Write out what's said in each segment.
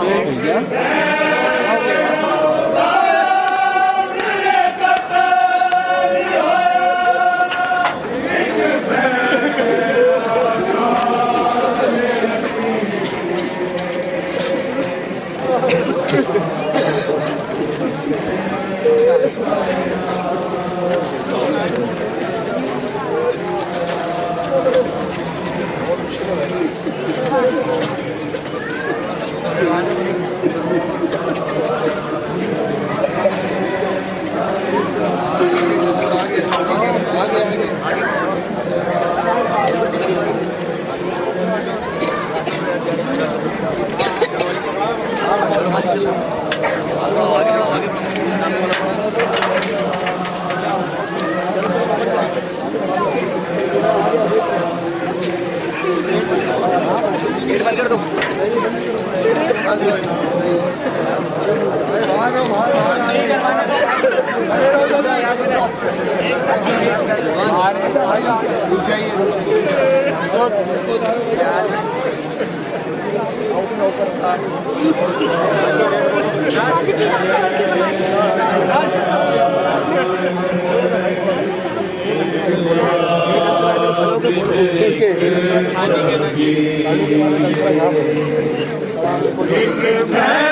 Baby, yeah? Thank you.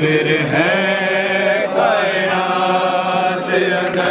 میرے ہے کائنات اگر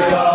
다.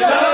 Love.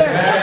Amen.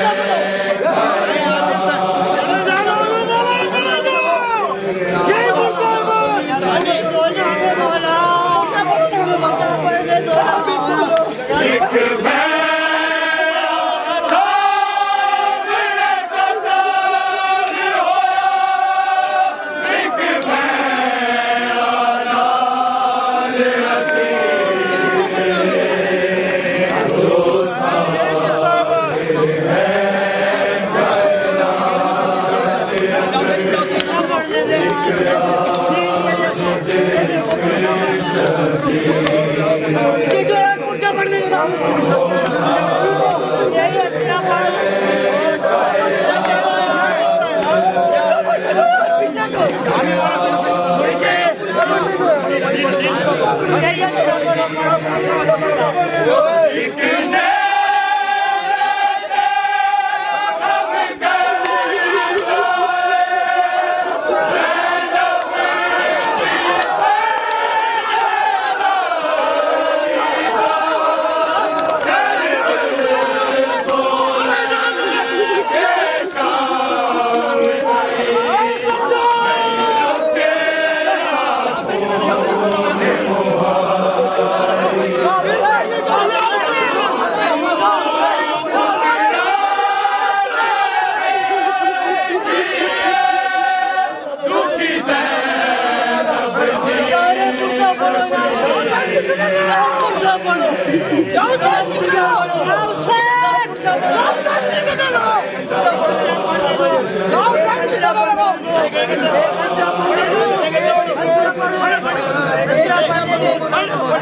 ikine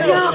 Go!